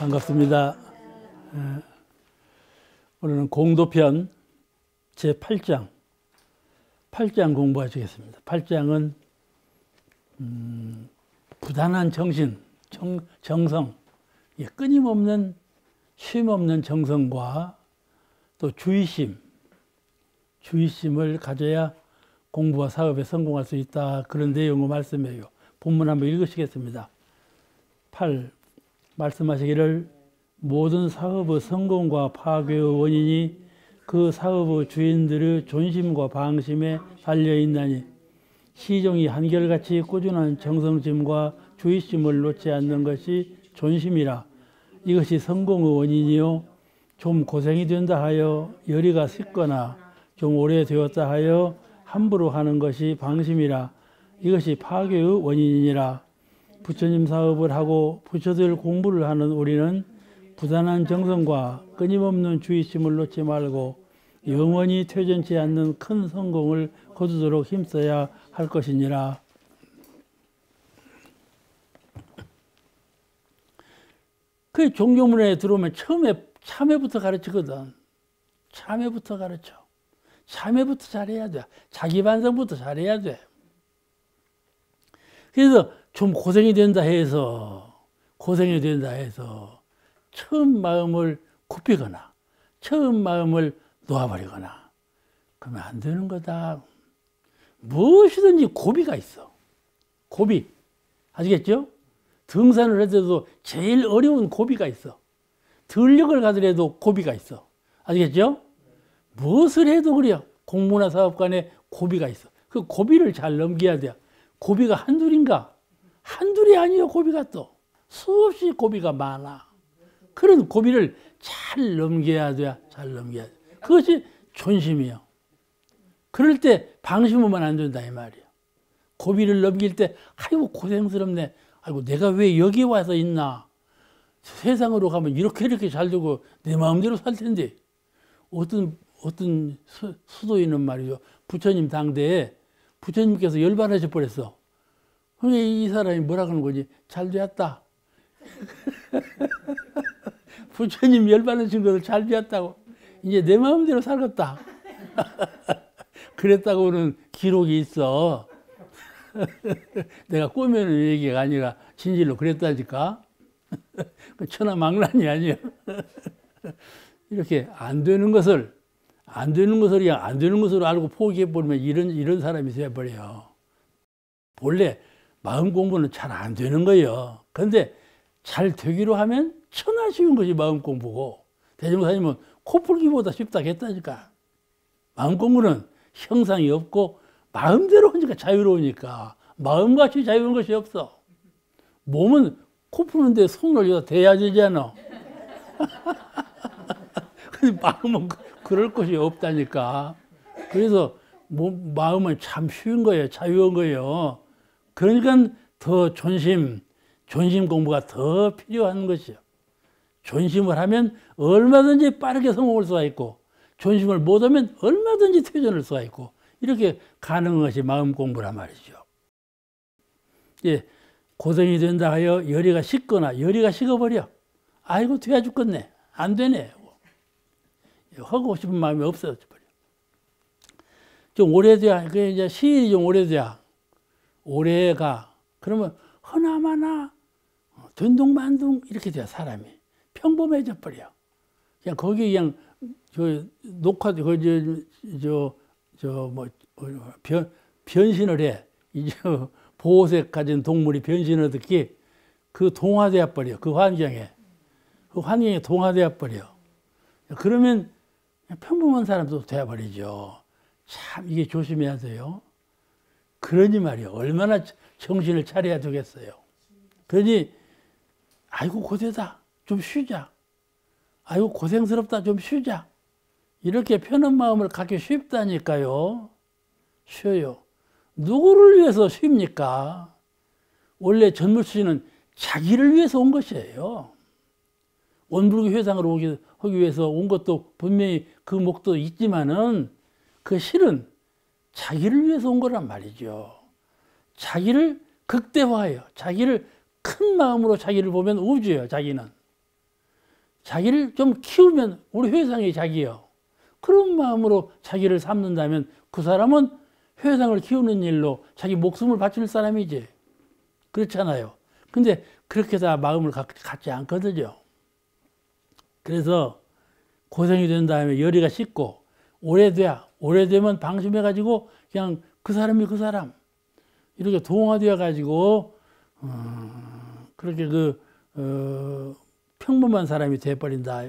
반갑습니다. 오늘은 공도편 제8장 8장 공부하시겠습니다. 8장은 음, 부단한 정신, 정, 정성, 끊임없는 쉼없는 정성과 또 주의심, 주의심을 가져야 공부와 사업에 성공할 수 있다. 그런 내용의 말씀이에요. 본문 한번 읽으시겠습니다. 8. 말씀하시기를 모든 사업의 성공과 파괴의 원인이 그 사업의 주인들의 존심과 방심에 달려 있나니 시종이 한결같이 꾸준한 정성심과 주의심을 놓지 않는 것이 존심이라. 이것이 성공의 원인이요. 좀 고생이 된다 하여 열이가 식거나 좀 오래되었다 하여 함부로 하는 것이 방심이라. 이것이 파괴의 원인이니라 부처님 사업을 하고 부처들 공부를 하는 우리는 부단한 정성과 끊임없는 주의심을 놓지 말고 영원히 퇴전치 않는 큰 성공을 거두도록 힘써야 할 것이니라. 그 종교문에 들어오면 처음에 참회부터 가르치거든. 참회부터 가르쳐. 참회부터 잘해야 돼. 자기 반성부터 잘해야 돼. 그래서 좀 고생이 된다 해서 고생이 된다 해서 처음 마음을 굽히거나 처음 마음을 놓아버리거나 그러면 안 되는 거다. 무엇이든지 고비가 있어. 고비. 아시겠죠? 등산을 해도 제일 어려운 고비가 있어. 들력을 가더라도 고비가 있어. 아시겠죠? 무엇을 해도 그래요. 공무나 사업 간에 고비가 있어. 그 고비를 잘 넘겨야 돼요. 고비가 한둘인가? 한둘이 아니요, 고비가 또. 수없이 고비가 많아. 그런 고비를 잘 넘겨야 돼. 잘 넘겨야 돼. 그것이 존심이요. 그럴 때 방심하면 안 된다, 이 말이야. 고비를 넘길 때, 아이고, 고생스럽네. 아이고, 내가 왜 여기 와서 있나? 세상으로 가면 이렇게 이렇게 잘 되고 내 마음대로 살 텐데. 어떤, 어떤 수, 수도인은 말이죠. 부처님 당대에 부처님께서 열반하셔 버렸어. 이 사람이 뭐라 그러는 거지? 잘 되었다. 부처님 열반하신 것을 잘 되었다고. 이제 내 마음대로 살겠다. 그랬다고는 기록이 있어. 내가 꾸며는 얘기가 아니라 진실로 그랬다니까. 그 천하망란이 아니야. 이렇게 안 되는 것을 안 되는 것을 그냥 안 되는 것으로 알고 포기해 버리면 이런 이런 사람이 돼 버려요. 본래 마음 공부는 잘 안 되는 거예요. 그런데 잘 되기로 하면 천하 쉬운 것이 마음 공부고 대종사님은 코풀기보다 쉽다 했다니까. 마음 공부는 형상이 없고 마음대로 하니까 자유로우니까 마음같이 자유로운 것이 없어. 몸은 코 푸는데 손을 여기다 대야 되잖아. 근데 마음은 그럴 것이 없다니까. 그래서 몸, 마음은 참 쉬운 거예요. 자유한 거예요. 그러니까 더 존심, 존심 공부가 더 필요한 것이요. 존심을 하면 얼마든지 빠르게 성공할 수가 있고, 존심을 못하면 얼마든지 퇴전할 수가 있고, 이렇게 가능한 것이 마음 공부란 말이죠. 예, 고생이 된다 하여 열이가 식거나 열이가 식어버려. 아이고, 돼야 죽겠네. 안 되네. 하고 싶은 마음이 없어져 버려. 좀 오래돼야, 그 이제 시일이 좀 오래돼야, 오래가, 그러면 허나마나, 된동만둥, 이렇게 돼야 사람이. 평범해져 버려. 그냥 거기 그냥, 저, 녹화, 그, 저, 저, 저, 뭐, 변, 변신을 해. 이제 보호색 가진 동물이 변신을 듣기, 그 동화되어 버려. 그 환경에. 그 환경에 동화되어 버려. 그러면 평범한 사람도 되어버리죠. 참 이게 조심해야 돼요. 그러니 말이요. 얼마나 정신을 차려야 되겠어요. 그러니 아이고 고되다. 좀 쉬자. 아이고 고생스럽다. 좀 쉬자. 이렇게 편한 마음을 갖기 쉽다니까요. 쉬어요. 누구를 위해서 쉽니까? 원래 전물수는 자기를 위해서 온 것이에요. 원불교 회상으로 오기, 하기 위해서 온 것도 분명히 그 목도 있지만은 그 실은 자기를 위해서 온 거란 말이죠. 자기를 극대화해요. 자기를 큰 마음으로 자기를 보면 우주예요, 자기는. 자기를 좀 키우면 우리 회상이 자기요. 그런 마음으로 자기를 삼는다면 그 사람은 회상을 키우는 일로 자기 목숨을 바칠 사람이지. 그렇잖아요. 근데 그렇게 다 마음을 갖지 않거든요. 그래서 고생이 된 다음에 열이가 식고 오래돼야 오래되면 방심해 가지고 그냥 그 사람이 그 사람 이렇게 동화되어 가지고 어, 그렇게 그 어, 평범한 사람이 돼버린다.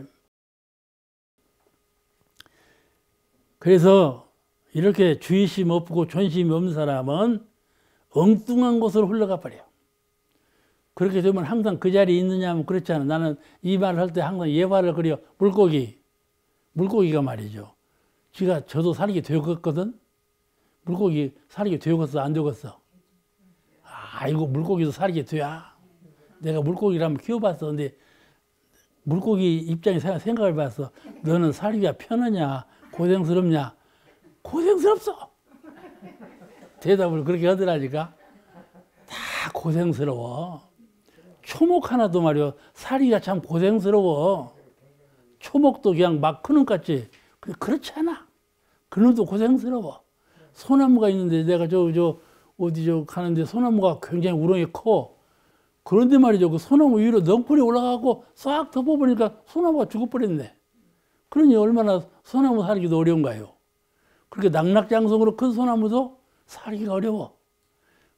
그래서 이렇게 주의심 없고 존심이 없는 사람은 엉뚱한 곳으로 흘러가 버려요. 그렇게 되면 항상 그 자리에 있느냐 하면 그렇잖아. 나는 이 말을 할 때 항상 예화를 그려. 물고기. 물고기가 말이죠. 지가 저도 살게 되었거든. 물고기 살게 되었어, 안 되었어? 아이고, 물고기도 살게 돼야. 내가 물고기를 한번 키워봤어. 근데 물고기 입장에서 생각을 봤어. 너는 살기가 편하냐? 고생스럽냐? 고생스럽어. 대답을 그렇게 하더라니까. 다 고생스러워. 초목 하나도 말이야. 살기가 참 고생스러워. 초목도 그냥 막 크는 것 같지. 그렇지 않아. 그놈도 고생스러워. 소나무가 있는데 내가 저, 저, 어디 저 가는데 소나무가 굉장히 우렁이 커. 그런데 말이죠. 그 소나무 위로 넝풀이 올라가고 싹 덮어보니까 소나무가 죽어버렸네. 그러니 얼마나 소나무 살기도 어려운가요? 그렇게 낙낙장성으로 큰 소나무도 살기가 어려워.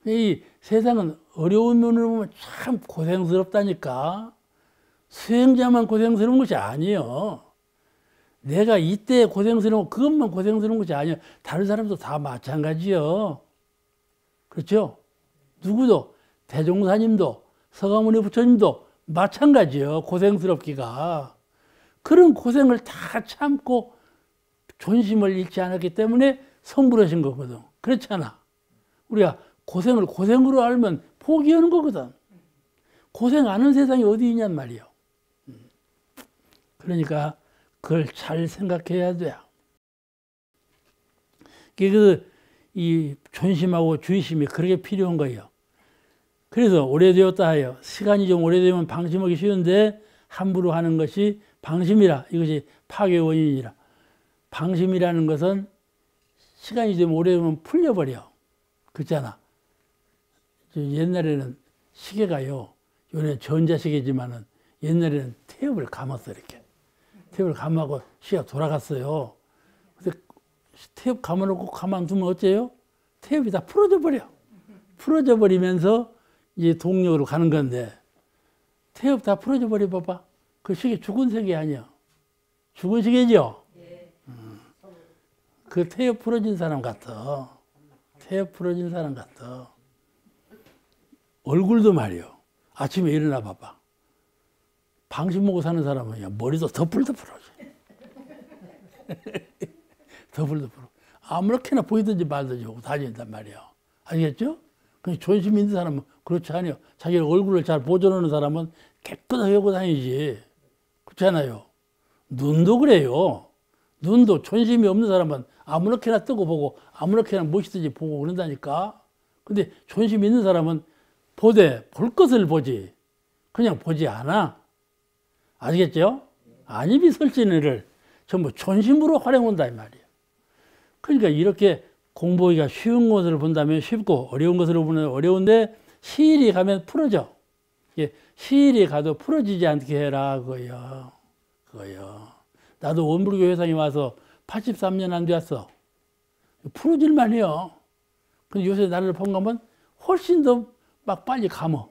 이 세상은 어려운 면으로 보면 참 고생스럽다니까. 수행자만 고생스러운 것이 아니에요. 내가 이때 고생스러운 그것만 고생스러운 것이 아니에요. 다른 사람도 다 마찬가지요. 그렇죠? 누구도 대종사님도 서가모니 부처님도 마찬가지요. 고생스럽기가. 그런 고생을 다 참고 존심을 잃지 않았기 때문에 성불하신 거거든. 그렇잖아. 우리가 고생을 고생으로 알면 포기하는 거거든. 고생 안 하는 세상이 어디 있냔 말이요. 그러니까 그걸 잘 생각해야 돼요. 그, 이 존심하고 주의심이 그렇게 필요한 거예요. 그래서 오래되었다 하여 시간이 좀 오래되면 방심하기 쉬운데 함부로 하는 것이 방심이라. 이것이 파괴 원인이라. 방심이라는 것은 시간이 좀 오래되면 풀려버려. 그렇잖아. 옛날에는 시계가요. 요새 전자시계지만은 옛날에는 테이프를 감았어 이렇게 테이프를 감하고 시가 돌아갔어요. 근데 테이프 감아놓고 가만두면 어째요? 테이프이 다 풀어져 버려. 풀어져 버리면서 이제 동력으로 가는 건데 테이프 다 풀어져 버려 봐봐. 그 시계 죽은 세계 아니야. 죽은 시계죠? 음. 그 테이프 풀어진 사람 같아. 테이프 풀어진 사람 같아. 얼굴도 말이요. 아침에 일어나 봐봐. 방심 먹고 사는 사람은 야, 머리도 덮을덮을하지. 덮을덮을. 아무렇게나 보이든지 말든지 하고 다닌단 말이야. 알겠죠? 그 존심 있는 사람은 그렇지 않아요. 자기 얼굴을 잘 보존하는 사람은 깨끗하게 하고 다니지. 그렇잖아요. 눈도 그래요. 눈도 존심이 없는 사람은 아무렇게나 뜨고 보고 아무렇게나 멋있든지 보고 그런다니까. 근데 존심 있는 사람은 보되 볼 것을 보지. 그냥 보지 않아. 아시겠죠? 안입이 설진을 전부 존심으로 활용한다 이 말이에요. 그러니까 이렇게 공부하기가 쉬운 것을 본다면 쉽고 어려운 것을 보면 어려운데 시일이 가면 풀어져. 예, 시일이 가도 풀어지지 않게 해라 그거요. 그거요. 나도 원불교 회상에 와서 83년 안 되었어. 풀어질만 해요. 근데 요새 나를 본가면 훨씬 더 막 빨리 감어.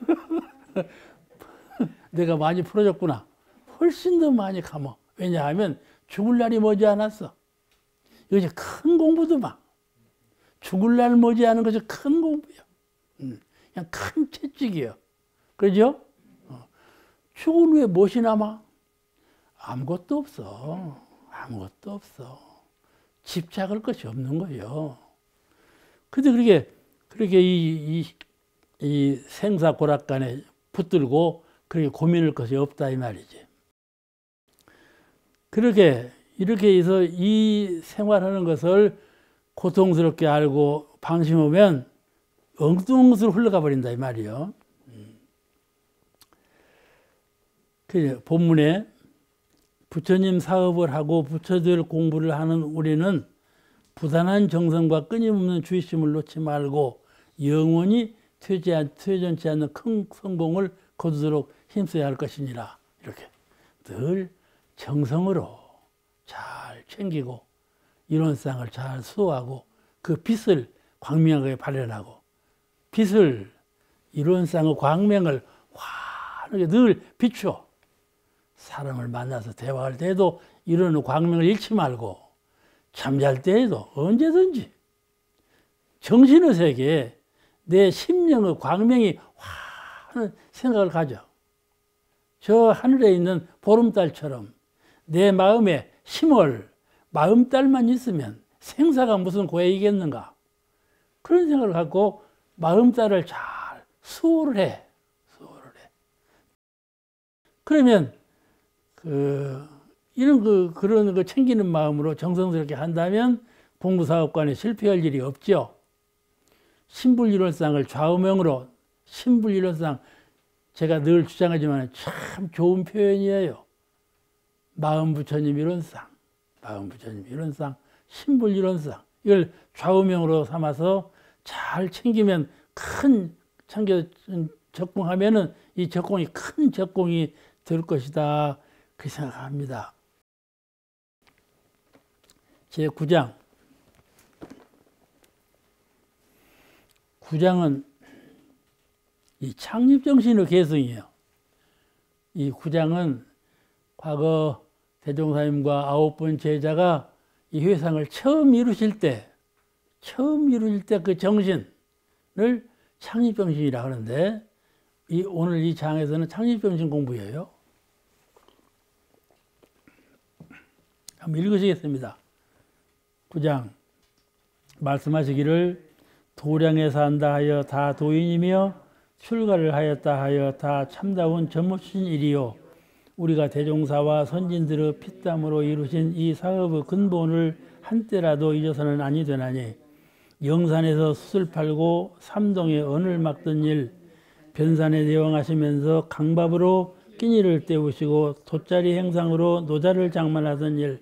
내가 많이 풀어졌구나. 훨씬 더 많이 감어. 왜냐하면 죽을 날이 머지 않았어. 이것이 큰 공부도 막. 죽을 날 머지 않은 것이 큰 공부야. 음, 그냥 큰 채찍이요. 그죠? 어. 죽은 후에 무엇이 남아? 아무것도 없어. 아무것도 없어. 집착할 것이 없는 거예요. 근데 그렇게, 그렇게 이, 이, 이 생사 고락 간에 붙들고 그렇게 고민할 것이 없다 이 말이지. 그렇게 이렇게 해서 이 생활하는 것을 고통스럽게 알고 방심하면 것으로 흘러가 버린다 이 말이요. 그 본문에 부처님 사업을 하고 부처들 공부를 하는 우리는 부단한 정성과 끊임없는 주의심을 놓지 말고 영원히 퇴전치 않는 큰 성공을 거두도록 힘써야 할 것이니라. 이렇게 늘 정성으로 잘 챙기고 이론상을 잘 수호하고 그 빛을 광명하게 발현하고 빛을 이론상의 광명을 환하게 늘 비추어 사람을 만나서 대화할 때에도 이런 광명을 잃지 말고 잠잘 때에도 언제든지 정신의 세계에 내 심령의 광명이 환한 생각을 가져. 저 하늘에 있는 보름달처럼 내 마음에 힘을 마음달만 있으면 생사가 무슨 고해이겠는가. 그런 생각을 갖고 마음달을 잘 수호를 해. 수호를 해. 그러면 그 이런 그 그런 그 챙기는 마음으로 정성스럽게 한다면 공부 사업관에 실패할 일이 없죠. 신불 이론상을 좌우명으로 신불 이론상 제가 늘 주장하지만 참 좋은 표현이에요. 마음 부처님 이론상, 마음 부처님 이론상, 신불 이론상 이걸 좌우명으로 삼아서 잘 챙기면 큰 챙겨 적공하면은 이 적공이 큰 적공이 될 것이다 그 생각합니다. 제 9장 9장은 이 창립 정신의 개성이에요. 이 9장은 과거 대종사님과 아홉 번 제자가 이 회상을 처음 이루실 때, 처음 이루실 때 그 정신을 창립 정신이라 하는데, 이 오늘 이 장에서는 창립 정신 공부예요. 한번 읽으시겠습니다. 9장 말씀하시기를 도량에 산다 하여 다 도인이며 출가를 하였다 하여 다 참다운 전무신 일이요. 우리가 대종사와 선진들의 피땀으로 이루신 이 사업의 근본을 한때라도 잊어서는 아니 되나니 영산에서 숯을 팔고 삼동에 언을 막던 일 변산에 대왕하시면서 강밥으로 끼니를 때우시고 돗자리 행상으로 노자를 장만하던 일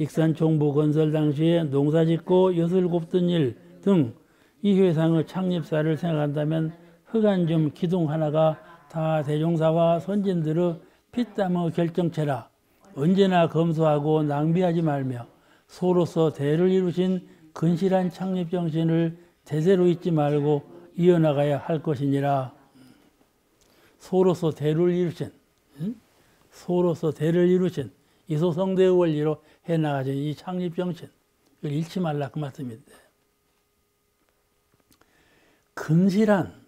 익산 총부 건설 당시에 농사 짓고 엿을 곱던 일 등 이 회상의 창립사를 생각한다면 흑안점 기둥 하나가 다 대종사와 선진들의 피땀의 결정체라 언제나 검소하고 낭비하지 말며 소로서 대를 이루신 근실한 창립 정신을 대대로 잊지 말고 이어나가야 할 것이니라. 소로서 대를 이루신, 소로서 대를 이루신 이소성대의 원리로 해나가진 이 창립 정신, 이걸 잃지 말라 그 말씀인데. 근실한,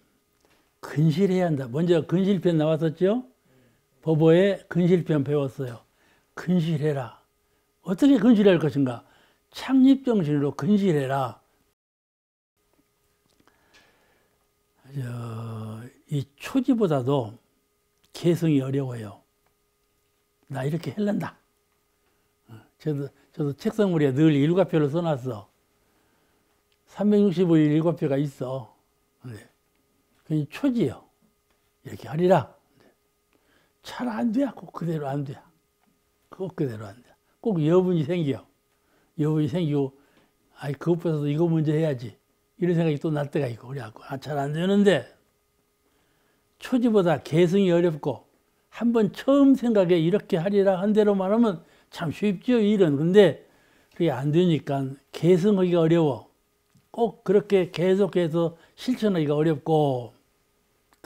근실해야 한다. 먼저 근실편 나왔었죠? 법어에 근실편 배웠어요. 근실해라. 어떻게 근실할 것인가? 창립 정신으로 근실해라. 이 초지보다도 개성이 어려워요. 나 이렇게 헬란다. 저도, 저도 책상물에 늘 일과표를 써놨어. 365일 일과표가 있어. 그 초지요. 이렇게 하리라. 잘 안 돼. 꼭 그대로 안 돼. 꼭 그대로 안 돼. 꼭 여분이 생겨. 여분이 생기고, 아이, 그것보다도 이거 먼저 해야지. 이런 생각이 또 날 때가 있고, 그래갖고, 아, 잘 안 되는데, 초지보다 개성이 어렵고, 한번 처음 생각에 이렇게 하리라 한 대로만 하면 참 쉽죠, 일은. 근데 그게 안 되니까 개성하기가 어려워. 꼭 그렇게 계속해서 실천하기가 어렵고,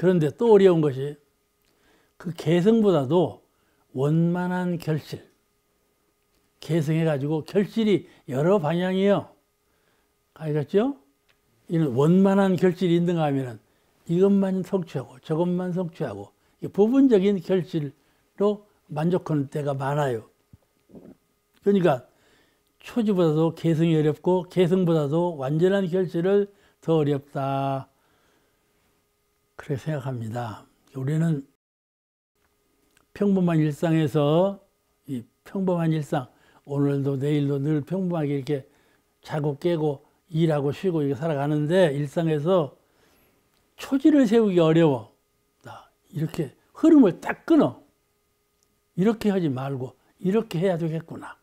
그런데 또 어려운 것이 그 개성보다도 원만한 결실. 개성해가지고 결실이 여러 방향이에요. 알겠죠? 이런 원만한 결실이 있는가 하면은 이것만 성취하고 저것만 성취하고 부분적인 결실로 만족하는 때가 많아요. 그러니까 초지보다도 개성이 어렵고 개성보다도 완전한 결실을 더 어렵다. 그렇게 생각합니다. 우리는 평범한 일상에서 이 평범한 일상, 오늘도 내일도 늘 평범하게 이렇게 자고 깨고 일하고 쉬고 이렇게 살아가는데 일상에서 초지를 세우기 어려워. 이렇게 흐름을 딱 끊어. 이렇게 하지 말고 이렇게 해야 되겠구나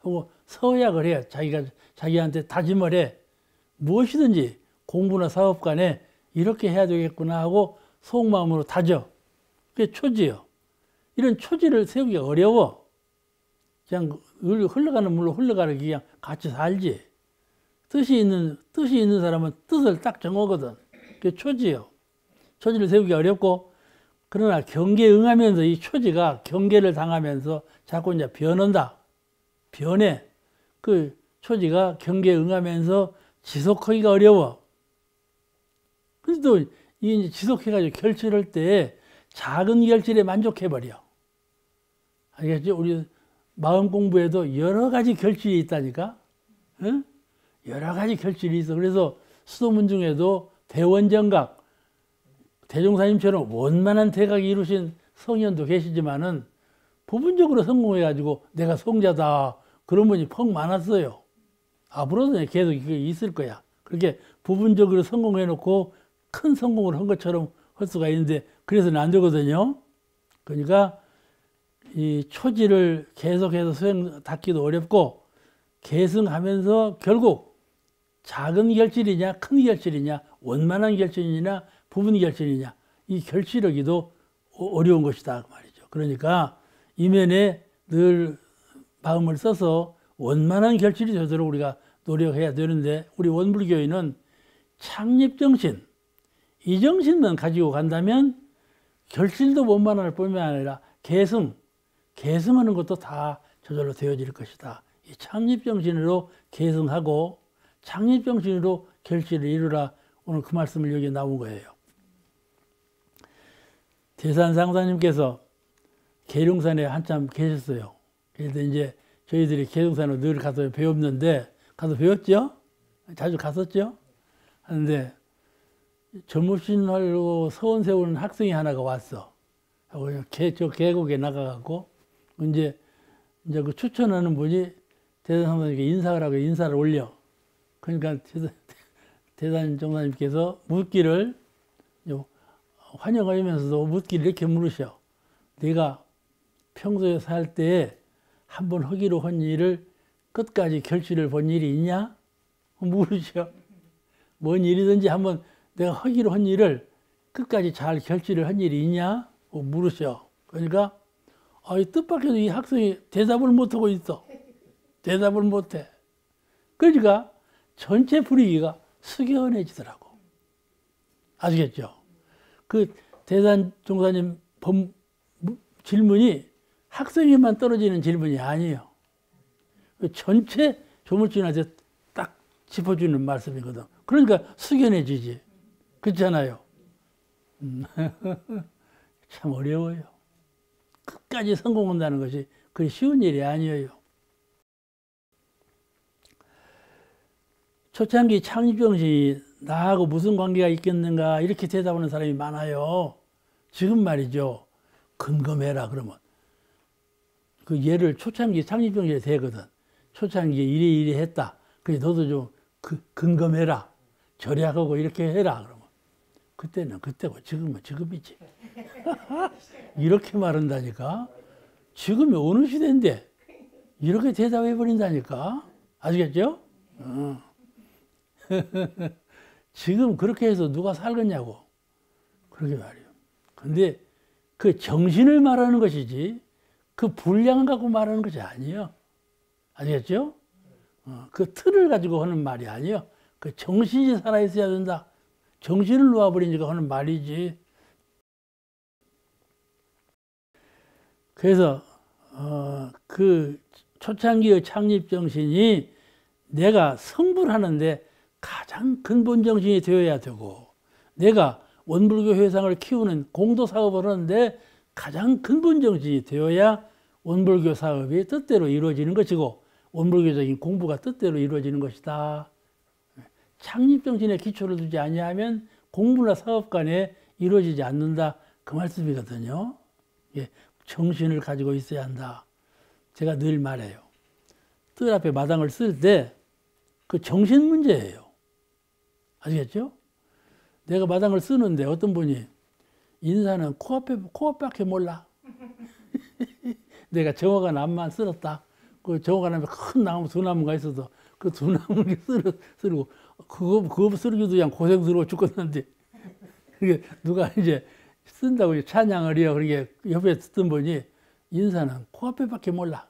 하고 서약을 해 자기가 자기한테 다짐을 해 무엇이든지 공부나 사업 간에 이렇게 해야 되겠구나 하고 속마음으로 다져 그게 초지요 이런 초지를 세우기 어려워 그냥 흘러가는 물로 흘러가는 그냥 같이 살지 뜻이 있는 뜻이 있는 사람은 뜻을 딱 정하거든 그게 초지요 초지를 세우기 어렵고 그러나 경계에 응하면서 이 초지가 경계를 당하면서 자꾸 이제 변한다. 변해. 그 초지가 경계에 응하면서 지속하기가 어려워. 그래도 이 지속해가지고 결실할 때 작은 결실에 만족해버려. 알겠죠? 우리 마음 공부에도 여러 가지 결실이 있다니까? 응? 여러 가지 결실이 있어. 그래서 수도문 중에도 대원정각, 대종사님처럼 원만한 대각이 이루신 성현도 계시지만은 부분적으로 성공해가지고 내가 성자다 그런 분이 퍽 많았어요. 앞으로도 계속 있을 거야. 그렇게 부분적으로 성공해놓고 큰 성공을 한 것처럼 할 수가 있는데 그래서는 안 되거든요. 그러니까 이 초지를 계속해서 수행 닦기도 어렵고 계승하면서 결국 작은 결실이냐 큰 결실이냐 원만한 결실이냐 부분 결실이냐 이 결실하기도 어려운 것이다 그 말이죠. 그러니까 이면에 늘 마음을 써서 원만한 결실이 되도록 우리가 노력해야 되는데 우리 원불교인은 창립 정신 이 정신만 가지고 간다면 결실도 원만할 뿐만 아니라 계승 계승하는 것도 다 저절로 되어질 것이다. 이 창립 정신으로 계승하고 창립 정신으로 결실을 이루라 오늘 그 말씀을 여기 나온 거예요. 대산 상사님께서 계룡산에 한참 계셨어요. 그래서 이제 저희들이 계룡산으로 늘 가서 배웠는데 가서 배웠죠? 자주 갔었죠? 하는데 점심 하려고 서원 세우는 학생이 하나가 왔어. 개, 저 계곡에 나가갖고 이제 이제 그 추천하는 분이 대산 상사님께 인사를 하고 인사를 올려. 그러니까 대산 정사님께서 묻기를 환영하면서도 묻기를 이렇게 물으셔. 내가 평소에 살때한번 하기로 한 일을 끝까지 결실을 본 일이 있냐? 물으셔. 뭔 일이든지 한번 내가 하기로 한 일을 끝까지 잘 결실을 한 일이 있냐? 물으셔. 그러니까 아, 이 뜻밖에도 이 학생이 대답을 못하고 있어. 대답을 못해. 그러니까 전체 분위기가 숙연해지더라고. 아시겠죠? 그 대산 종사님 범, 질문이 학생에만 떨어지는 질문이 아니에요. 그 전체 조물주한테 딱 짚어주는 말씀이거든. 그러니까 숙연해지지. 그렇잖아요. 음. 참 어려워요. 끝까지 성공한다는 것이 그리 쉬운 일이 아니에요. 초창기 창립정신이 나하고 무슨 관계가 있겠는가 이렇게 대답하는 사람이 많아요. 지금 말이죠. 근검해라 그러면 그 예를 초창기 창립정신에 되거든. 초창기에 이래 이래 했다. 그래 너도 좀 그, 근검해라. 절약하고 이렇게 해라 그때는 그때고 지금은 지금이지. 이렇게 말한다니까. 지금이 어느 시대인데 이렇게 대답해 버린다니까. 아시겠죠? 어. 지금 그렇게 해서 누가 살겠냐고. 그러게 말이에요. 근데 그 정신을 말하는 것이지 그 분량을 갖고 말하는 것이 아니에요. 아시겠죠? 어, 그 틀을 가지고 하는 말이 아니에요. 그 정신이 살아있어야 된다. 정신을 놓아버리니까 하는 말이지. 그래서 어, 그 초창기의 창립 정신이 내가 성불하는데 가장 근본 정신이 되어야 되고 내가 원불교 회상을 키우는 공도 사업을 하는데 가장 근본 정신이 되어야 원불교 사업이 뜻대로 이루어지는 것이고 원불교적인 공부가 뜻대로 이루어지는 것이다. 창립 정신에 기초를 두지 아니하면 공부나 사업 간에 이루어지지 않는다. 그 말씀이거든요. 예, 정신을 가지고 있어야 한다. 제가 늘 말해요. 뜰 앞에 마당을 쓸 때 그 정신 문제예요. 아시겠죠? 내가 마당을 쓰는데 어떤 분이 인사는 코앞에, 코앞밖에 몰라. 내가 정화가 나무만 쓸었다. 그 정화가 나무 큰 나무 두 나무가 있어서 그 두 나무를 쓸어, 쓰고 그거 그거 쓰기도 그냥 고생스러워 죽겠는데 그게 누가 이제 쓴다고 찬양을 해요. 그러게 옆에 듣던 분이 인사는 코앞에밖에 몰라.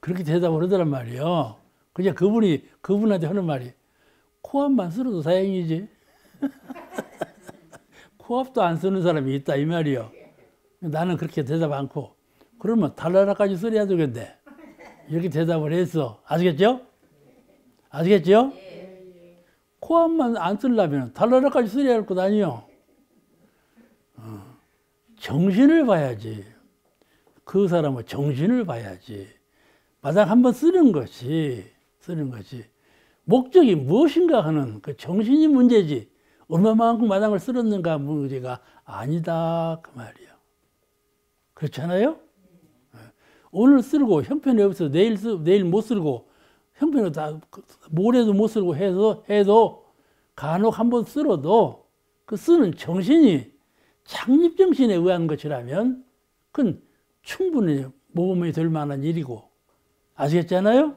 그렇게 대답을 하더란 말이에요. 그냥 그분이 그분한테 하는 말이 코앞만 쓸어도 다행이지. 코앞도 안 쓰는 사람이 있다 이 말이요. 나는 그렇게 대답 않고 그러면 달나라까지 쓰려야 되겠네. 이렇게 대답을 했어. 아시겠죠? 아시겠죠? 코앞만 안 쓰려면 달나라까지 쓰려야 할 것 아니요. 어, 정신을 봐야지. 그 사람은 정신을 봐야지. 마당 한번 쓰는 것이 쓰는 것이 목적이 무엇인가 하는 그 정신이 문제지. 얼마만큼 마당을 쓸었는가 문제가 아니다 그 말이야. 그렇잖아요? 오늘 쓰고 형편이 없어 내일 쓰 내일 못 쓰고 형편이 다 모레도 못 쓰고 해서 해도 간혹 한 번 쓸어도 그 쓰는 정신이 창립 정신에 의한 것이라면 그건 충분히 모범이 될 만한 일이고 아시겠잖아요?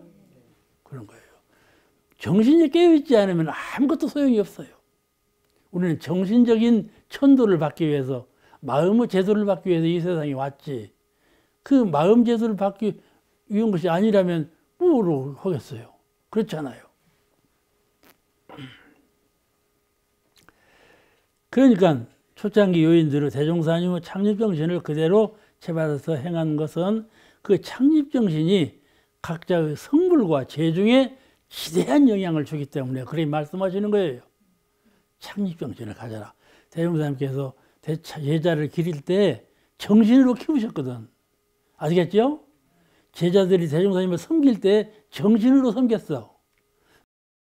그런 거예요. 정신이 깨어있지 않으면 아무것도 소용이 없어요. 우리는 정신적인 천도를 받기 위해서 마음의 제도를 받기 위해서 이 세상에 왔지. 그 마음 제도를 받기 위한 것이 아니라면 뭐로 하겠어요? 그렇잖아요. 그러니까 초창기 요인들을 대종사님의 창립정신을 그대로 채받아서 행한 것은 그 창립정신이 각자의 성불과 재중에 지대한 영향을 주기 때문에 그렇게 말씀하시는 거예요. 창립정신을 가져라. 대종사님께서 제자를 기릴 때 정신으로 키우셨거든. 아시겠죠? 제자들이 대종사님을 섬길 때 정신으로 섬겼어.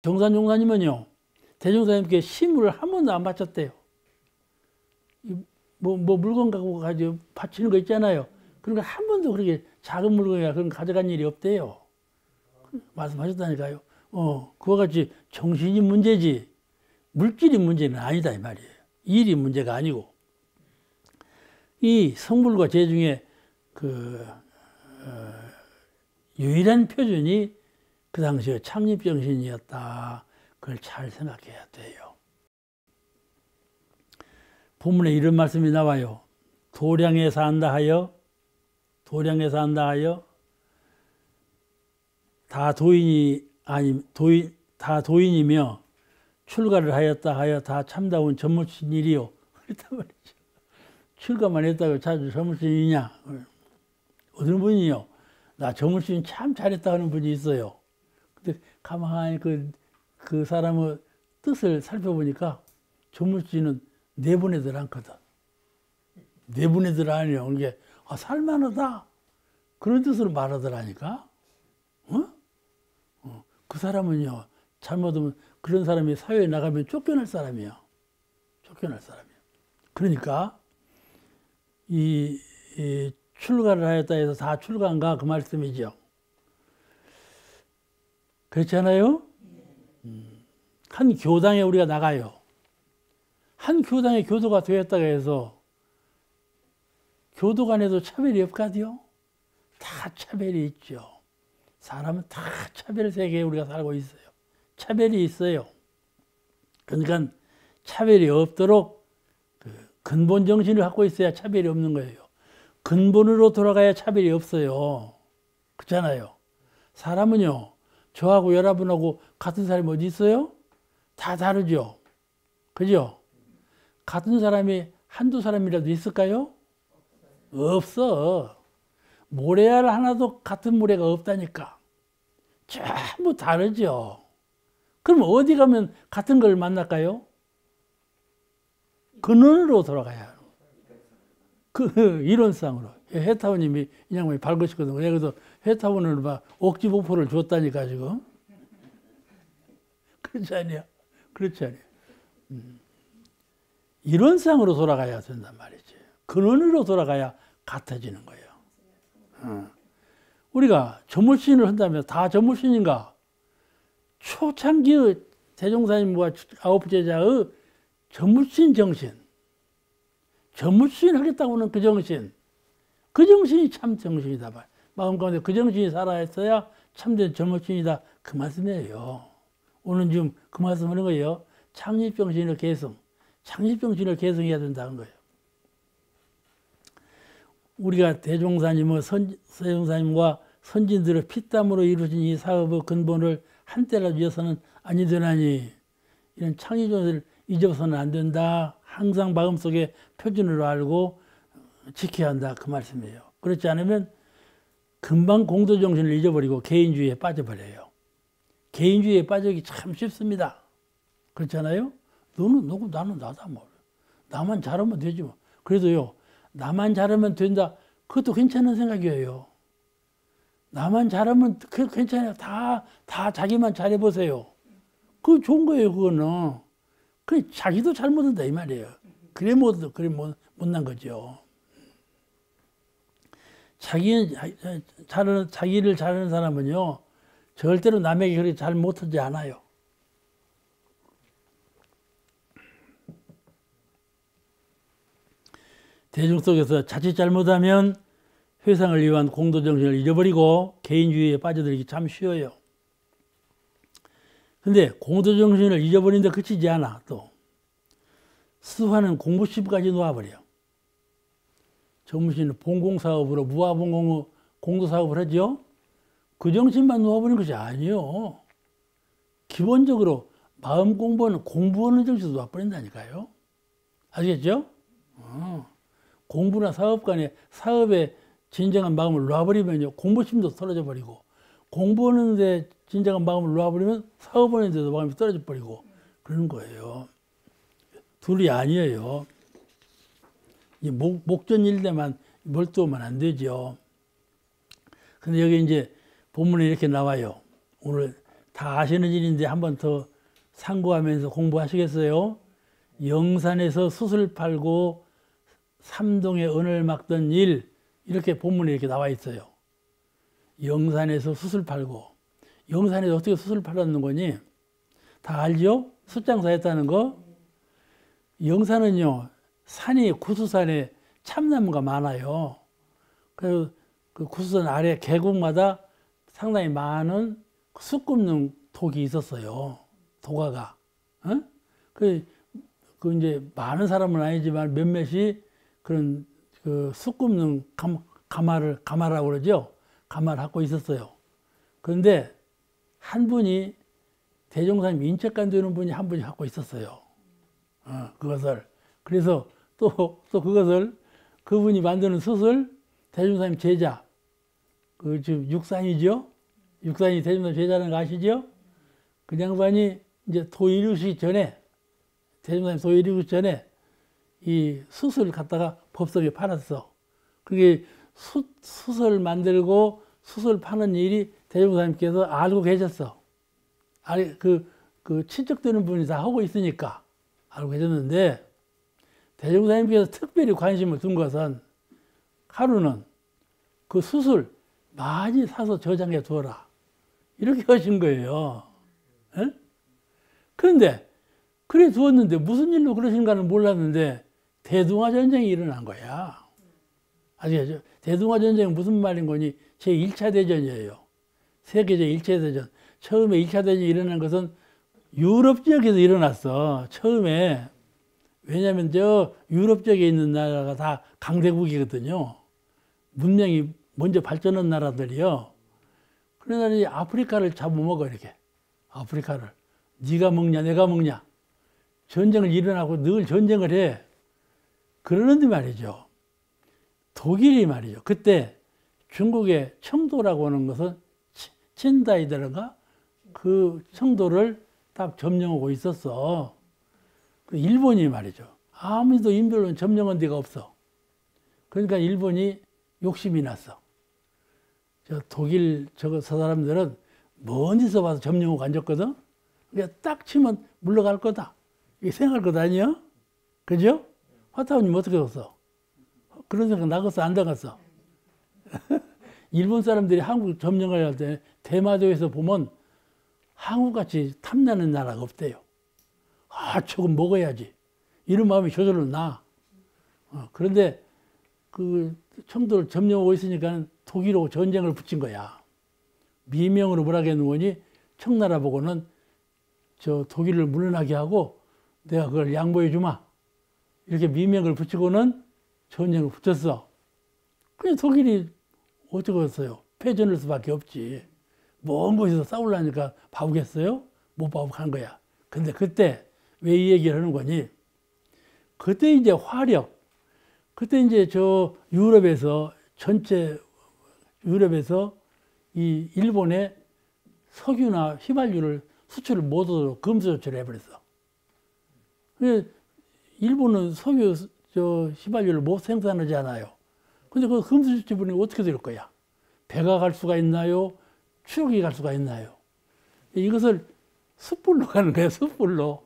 정산종사님은요, 대종사님께 심을 한 번도 안 바쳤대요. 뭐, 뭐 물건 갖고 가지고 바치는 거 있잖아요. 그런 거 한 번도 그렇게 작은 물건이나 그런 거 가져간 일이 없대요. 말씀하셨다니까요. 어, 그와 같이 정신이 문제지, 물질이 문제는 아니다, 이 말이에요. 일이 문제가 아니고. 이 성불과 재 중에 그, 어, 유일한 표준이 그 당시에 창립정신이었다. 그걸 잘 생각해야 돼요. 본문에 이런 말씀이 나와요. 도량에 산다 하여, 도량에 산다 하여, 다 도인이, 아니, 도인, 다 도인이며 출가를 하였다 하여 다 참다운 전무신 일이요. 그랬단 말이죠. 출가만 했다고 자주 전무신이냐? 어느 분이요? 나 전무신 참 잘했다 하는 분이 있어요. 근데 가만히 그, 그 사람의 뜻을 살펴보니까 전무신은 내보내들 않거든. 내보내들 아니요. 이게, 아, 살만하다. 그런 뜻으로 말하더라니까. 어? 어. 그 사람은요, 잘못하면 그런 사람이 사회에 나가면 쫓겨날 사람이에요. 쫓겨날 사람이에요. 그러니까, 이, 이 출가를 하였다 해서 다 출가인가 그 말씀이죠. 그렇잖아요? 음. 한 교당에 우리가 나가요. 한 교당의 교도가 되었다고 해서 교도 간에도 차별이 없거든요. 다 차별이 있죠. 사람은 다 차별 세계에 우리가 살고 있어요. 차별이 있어요. 그러니까 차별이 없도록 그 근본 정신을 갖고 있어야 차별이 없는 거예요. 근본으로 돌아가야 차별이 없어요. 그렇잖아요. 사람은요, 저하고 여러분하고 같은 사람이 어디 있어요? 다 다르죠. 그죠? 같은 사람이 한두 사람이라도 있을까요? 없어. 모래알 하나도 같은 모래가 없다니까. 전부 다르죠. 그럼 어디 가면 같은 걸 만날까요? 근원으로 돌아가야 그 이론상으로. 해타원님이 이 양반이 밝으시거든. 그래서 해타원을 막 옥지보포를 줬다니까 지금. 그렇지 않냐? 그렇지 않냐? 음. 이론상으로 돌아가야 된단 말이지. 근원으로 돌아가야 같아지는 거예요. 어. 우리가 전물신을 한다면 다 전물신인가? 초창기의 대종사님과 아홉 제자의 전물신 정신, 전물신 하겠다고는 그 정신, 그 정신이 참 정신이다. 말. 마음 가운데 그 정신이 살아있어야 참된 젊어진이다. 그 말씀이에요. 오늘 지금 그 말씀 하는 거예요. 창립정신을 개성. 창립정신을 개성해야 된다는 거예요. 우리가 대종사님과 선, 세종사님과 선진들의 피땀으로 이루어진 이 사업의 근본을 한때라도 잊어서는 아니 되나니 이런 창의정신을 잊어서는 안 된다. 항상 마음속에 표준으로 알고 지켜야 한다. 그 말씀이에요. 그렇지 않으면 금방 공도정신을 잊어버리고 개인주의에 빠져버려요. 개인주의에 빠지기 참 쉽습니다. 그렇잖아요? 너는 너고 나는 나다 뭐. 나만 잘하면 되지 뭐. 그래도요. 나만 잘하면 된다. 그것도 괜찮은 생각이에요. 나만 잘하면 그 괜찮아요. 다, 다 자기만 잘해보세요. 그 좋은 거예요, 그거는. 그 자기도 잘 못한다, 이 말이에요. 그래 못, 그래 못, 못난 거죠. 자기, 잘하는, 자기를 잘하는 사람은요, 절대로 남에게 그렇게 잘 못하지 않아요. 대중 속에서 자칫 잘못하면 회상을 위한 공도정신을 잊어버리고 개인주의에 빠져들기 참 쉬워요. 근데 공도 정신을 잊어버린데 그치지 않아, 또. 수화는 공부심까지 놓아버려. 정무신은 봉공사업으로 무화봉공 공도사업을 하죠. 그 정신만 놓아버리는 것이 아니요. 기본적으로 마음 공부는 공부하는 정신도 놔버린다니까요. 아시겠죠? 어. 공부나 사업 간에 사업에 진정한 마음을 놔버리면요. 공부심도 떨어져 버리고 공부하는데 진정한 마음을 놔버리면 사업하는데도 마음이 떨어져 버리고 그런 거예요. 둘이 아니에요. 목, 목전 일대만 몰두하면 안 되죠. 근데 여기 이제 본문에 이렇게 나와요. 오늘 다 아시는 일인데 한 번 더 상고하면서 공부하시겠어요? 영산에서 수술 팔고 삼동의 은을 막던 일 이렇게 본문에 이렇게 나와 있어요. 영산에서 수술 팔고 영산에서 어떻게 수술 팔았는 거니? 다 알죠? 숫장사 했다는 거. 영산은요 산이 구수산에 참나무가 많아요. 그래서 그 구수산 아래 계곡마다 상당히 많은 숲 굽는 독이 있었어요. 도가가. 어? 그, 그 이제 많은 사람은 아니지만 몇몇이 그런 그숲 굽는 감, 가마를, 가마라고 그러죠. 가마를 갖고 있었어요. 그런데 한 분이 대종사님 인척관 되는 분이 한 분이 갖고 있었어요. 어, 그것을. 그래서 또, 또 그것을 그분이 만드는 숯을 대종사님 제자, 그 지금 육산이죠? 육산이 대종사님 제자는 거 아시죠? 그 양반이 이제 도 이루기 전에, 대종사님 도 이루기 전에 이 숯을 갖다가 법석에 팔았어. 그게 숯, 숯을 만들고 숯을 파는 일이 대종사님께서 알고 계셨어. 그, 그 친척되는 분이 다 하고 있으니까 알고 계셨는데 대종사님께서 특별히 관심을 둔 것은 하루는 그 수술 많이 사서 저장해 두어라. 이렇게 하신 거예요. 에? 그런데 그래 두었는데 무슨 일로 그러신가는 몰랐는데 대동아 전쟁이 일어난 거야. 아시겠죠? 대동아 전쟁은 무슨 말인 거니? 제 1차 대전이에요. 세계적 1차 대전. 처음에 1차 대전이 일어난 것은 유럽 지역에서 일어났어. 처음에 왜냐하면 저 유럽 쪽에 있는 나라가 다 강대국이거든요. 문명이 먼저 발전한 나라들이요. 그러나 아프리카를 잡아먹어 이렇게 아프리카를 네가 먹냐 내가 먹냐 전쟁을 일어나고 늘 전쟁을 해 그러는데 말이죠. 독일이 말이죠. 그때 중국의 청도라고 하는 것은 친다이들가 그 청도를 딱 점령하고 있었어. 그 일본이 말이죠. 아무도 인별로 점령한 데가 없어. 그러니까 일본이 욕심이 났어. 저 독일 저 사람들은 먼 데서 와서 점령하고 앉았거든. 그러니까 딱 치면 물러갈 거다. 이게 생각할 것 아니야? 그죠? 화타우님 어떻게 했어? 그런 생각 나갔어? 안 나갔어? 일본 사람들이 한국 점령을 할때 대마도에서 보면 한국같이 탐나는 나라가 없대요. 아, 조금 먹어야지. 이런 마음이 저절로 나. 어, 그런데 그 청도를 점령하고 있으니까 독일하고 전쟁을 붙인 거야. 미명으로 뭐라 하겠는 거니 청나라 보고는 저 독일을 물러나게 하고 내가 그걸 양보해 주마. 이렇게 미명을 붙이고는 전쟁을 붙였어. 그냥 독일이 어쩌겠어요. 패전할 수밖에 없지. 먼 곳에서 싸우려니까 바보겠어요? 못 바보한 거야. 근데 그때 왜 이 얘기를 하는 거니? 그때 이제 화력, 그때 이제 저 유럽에서 전체 유럽에서 이 일본의 석유나 휘발유를 수출을 못하도록 금수 조치를 해버렸어. 일본은 석유 저 휘발유를 못 생산하지 않아요. 근데 그 금수 조치분이 어떻게 될 거야? 배가 갈 수가 있나요? 추억이 갈 수가 있나요? 이것을 숯불로 가는 거예요, 숯불로.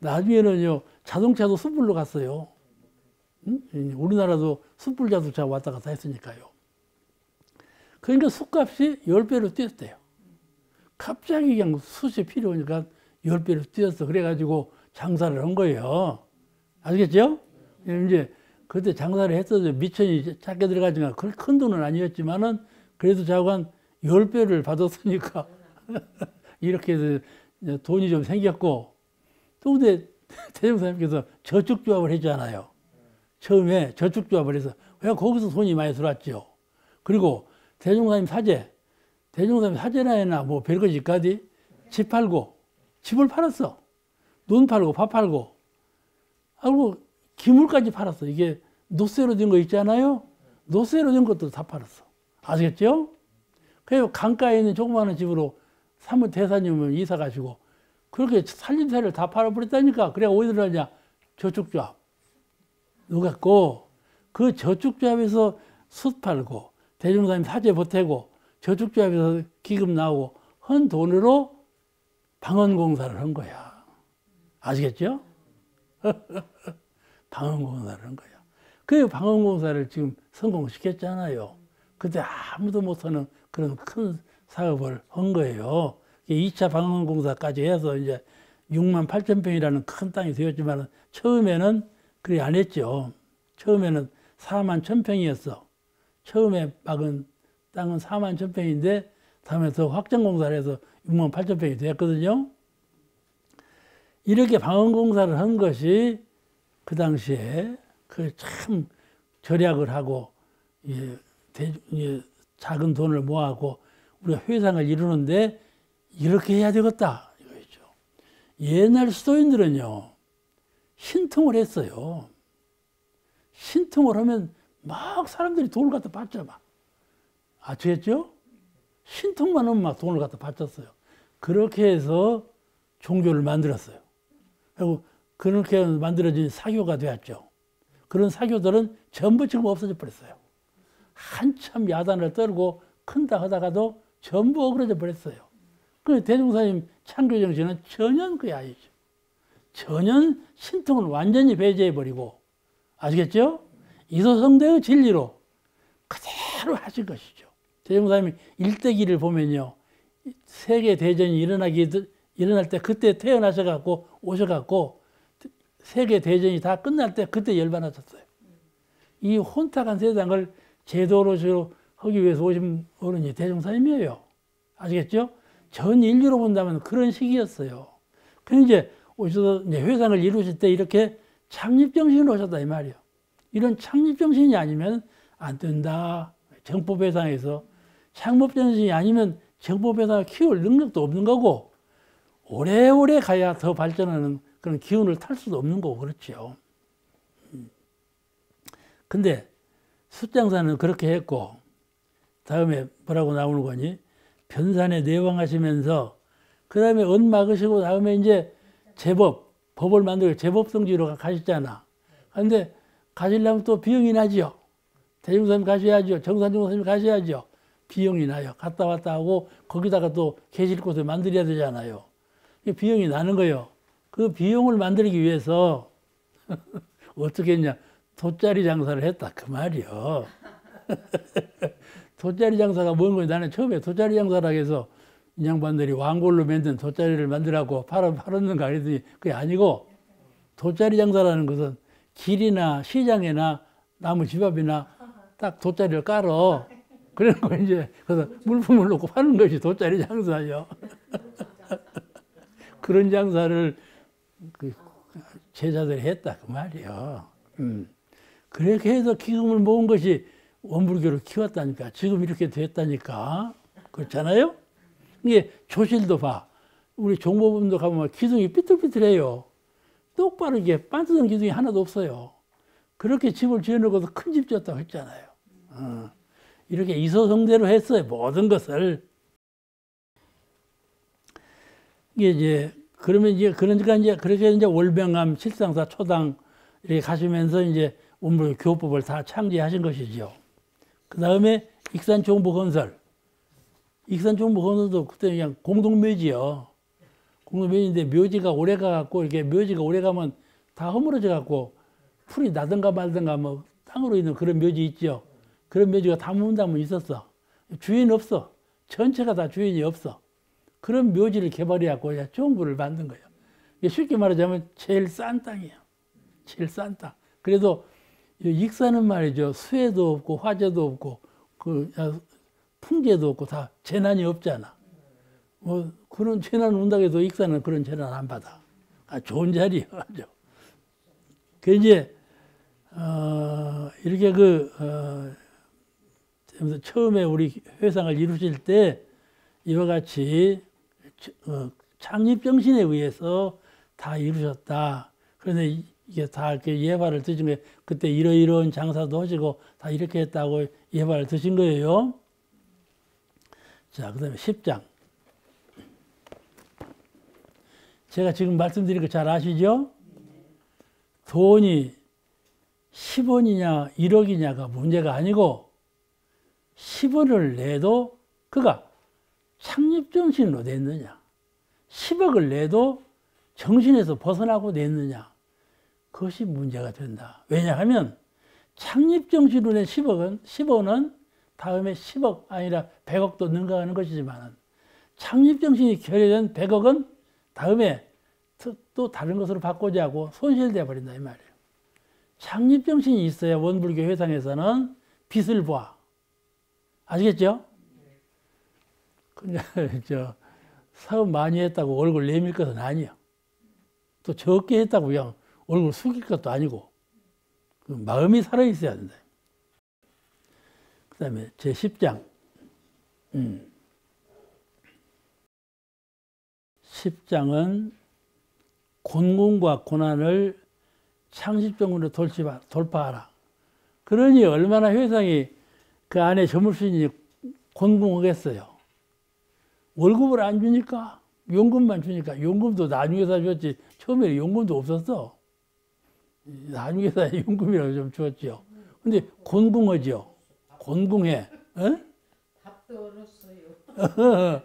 나중에는요, 자동차도 숯불로 갔어요. 응? 우리나라도 숯불 자동차 왔다 갔다 했으니까요. 그러니까 숯값이 10배로 뛰었대요. 갑자기 그냥 숯이 필요하니까 10배로 뛰었어. 그래가지고 장사를 한 거예요. 아시겠죠? 이제 그때 장사를 했어도 미천이 작게 들어가지만 큰 돈은 아니었지만은 그래도 자관 10배를 받았으니까 이렇게 해서 돈이 좀 생겼고 또 근데 대종사님께서 저축조합을 했잖아요. 처음에 저축조합을 해서 왜 거기서 돈이 많이 들어왔죠. 그리고 대종사님 사제, 대종사님 사제나 해나 뭐 별거 짓까지 집 팔고 집을 팔았어. 눈 팔고 밥 팔고 하고 기물까지 팔았어. 이게 노쇠로 된 거 있잖아요. 노쇠로 된 것도 다 팔았어. 아시겠죠? 그래서 강가에 있는 조그마한 집으로 사무 대사님을 이사 가시고 그렇게 살림살이를 다 팔아버렸다니까. 그래 어디 들어가냐? 저축조합. 누갔고 그 저축조합에서 숯 팔고 대중사님 사제 보태고 저축조합에서 기금 나오고 한 돈으로 방언공사를 한 거야. 아시겠죠? 방언공사를 한 거야. 그 방언공사를 지금 성공시켰잖아요. 그때 아무도 못하는 그런 큰 사업을 한 거예요. 2차 방언공사까지 해서 이제 6만 8천 평이라는 큰 땅이 되었지만 처음에는 그리 안 했죠. 처음에는 4만 1천 평이었어. 처음에 박은 땅은 4만 1천 평인데 다음에 더 확장 공사를 해서 6만 8천 평이 됐거든요. 이렇게 방언공사를 한 것이 그 당시에 그 참 절약을 하고 예, 대, 예, 작은 돈을 모아고 우리가 회상을 이루는데 이렇게 해야 되겠다 이거죠. 옛날 수도인들은요 신통을 했어요. 신통을 하면 막 사람들이 돈을 갖다 받잖아. 아시겠죠? 신통만 하면 막 돈을 갖다 바쳤어요. 그렇게 해서 종교를 만들었어요. 그리고 그렇게 만들어진 사교가 되었죠. 그런 사교들은 전부 지금 없어져 버렸어요. 한참 야단을 떨고 큰다 하다가도 전부 어그러져 버렸어요. 그 대종사님 창조 정신은 전혀 그게 아니죠. 전혀 신통을 완전히 배제해 버리고 아시겠죠? 이소성대의 진리로 그대로 하신 것이죠. 대종사님이 일대기를 보면요. 세계 대전이 일어나기 일어날 때 그때 태어나셔 갖고 오셔 갖고 세계 대전이 다 끝날 때 그때 열반하셨어요. 이 혼탁한 세상을 제도로 하기 위해서 오신 어른이 대종사님이에요. 아시겠죠? 전 인류로 본다면 그런 시기였어요. 그 이제 오셔서 이제 회상을 이루실 때 이렇게 창립정신으로 오셨다 이 말이에요. 이런 창립정신이 아니면 안 된다. 정법회상에서 창법정신이 아니면 정법회상을 키울 능력도 없는 거고 오래오래 가야 더 발전하는 그런 기운을 탈 수도 없는 거고 그렇죠. 음. 근데 숫장사는 그렇게 했고 다음에 뭐라고 나오는 거니? 변산에 내왕하시면서 그 다음에 은 막으시고 다음에 이제 제법 법을 만들고 제법 성지로 가셨잖아. 근데 가시려면 또 비용이 나지요. 대중사님 가셔야죠. 정산중사님 가셔야죠. 비용이 나요. 갔다 왔다 하고 거기다가 또 계실 곳을 만들어야 되잖아요. 비용이 나는 거예요. 그 비용을 만들기 위해서 어떻게 했냐. 돗자리 장사를 했다. 그 말이요. 돗자리 장사가 뭔 거냐. 나는 처음에 돗자리 장사라 해서 이 양반들이 왕골로 만든 돗자리를 만들라고 팔아, 팔았는가 그랬더니 그게 아니고 돗자리 장사라는 것은 길이나 시장이나 나무 집 앞이나 딱 돗자리를 깔어. 그래놓고 이제 그래서 물품을 놓고 파는 것이 돗자리 장사요. 그런 장사를 그 제자들이 했다 그 말이요. 음. 그렇게 해서 기금을 모은 것이 원불교를 키웠다니까. 지금 이렇게 됐다니까. 그렇잖아요? 이게 조실도 봐. 우리 종보분도 가보면 기둥이 삐뚤삐뚤해요. 이게 반듯한 기둥이 하나도 없어요. 그렇게 집을 지어놓고도 큰 집 지었다고 했잖아요. 어. 이렇게 이소성대로 했어요. 모든 것을. 이게 이제, 그러면 이제, 그러니까 이제, 그렇게 이제 월병암, 칠상사, 초당, 이렇게 가시면서 이제 원불 교법을 다 창제하신 것이죠. 그 다음에 익산정보건설. 익산정보건설도 그때 그냥 공동묘지요. 공동묘지인데 묘지가 오래 가갖고 이렇게 묘지가 오래 가면 다 허물어져 갖고 풀이 나든가 말든가 뭐 땅으로 있는 그런 묘지 있죠. 그런 묘지가 다문다면 있었어. 주인 없어. 전체가 다 주인이 없어. 그런 묘지를 개발해갖고 정부를 만든 거예요. 쉽게 말하자면 제일 싼 땅이에요. 제일 싼 땅. 그래도 익사는 말이죠. 수해도 없고 화재도 없고 그 풍계도 없고 다 재난이 없잖아. 뭐 그런 재난 온다고 해도 익사는 그런 재난 안 받아. 아, 좋은 아주. 그 이제 어, 이렇게 그 어, 처음에 우리 회상을 이루실 때 이와 같이 어, 창립 정신에 의해서 다 이루셨다. 그런데 이게 다 예발을 드신 거예요. 그때 이러이러한 장사도 하시고 다 이렇게 했다고 예발을 드신 거예요. 자, 그 다음에 10장. 제가 지금 말씀드린 거 잘 아시죠? 돈이 10원이냐 1억이냐가 문제가 아니고 10원을 내도 그가 창립정신으로 냈느냐 10억을 내도 정신에서 벗어나고 냈느냐 그것이 문제가 된다. 왜냐하면 창립정신으로 낸 10억은 10원은 다음에 10억 아니라 100억도 능가하는 것이지만 창립정신이 결여된 100억은 다음에 또 다른 것으로 바꾸자 하고 손실돼 버린다 이 말이에요. 창립정신이 있어야 원불교 회상에서는 빛을 봐. 아시겠죠? 그냥 저 사업 많이 했다고 얼굴 내밀 것은 아니야. 또 적게 했다고 그냥 얼굴 숙일 것도 아니고 그 마음이 살아 있어야 된다. 그 다음에 제 10장. 음. 10장은 곤궁과 고난을 창십적으로 돌파하라. 그러니 얼마나 회상이 그 안에 저물 수 있니 곤궁하겠어요. 월급을 안 주니까 용금만 주니까 용금도 나중에 다 줬지 처음에 용금도 없었어. 나중에 다 용금이라고 좀 줬죠. 근데 곤궁하죠. 곤궁해. 어? 밥도 얻었어요.